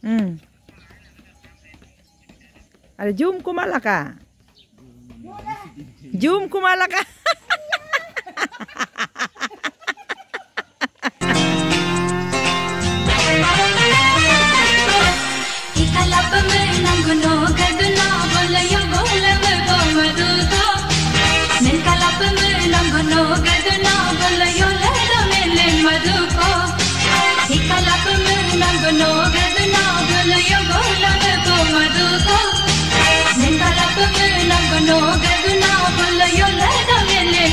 Hmm. Ada jum kumalaka. Jum kumalaka. No గదు నా బుల్ల యొల్ల నవెల్లె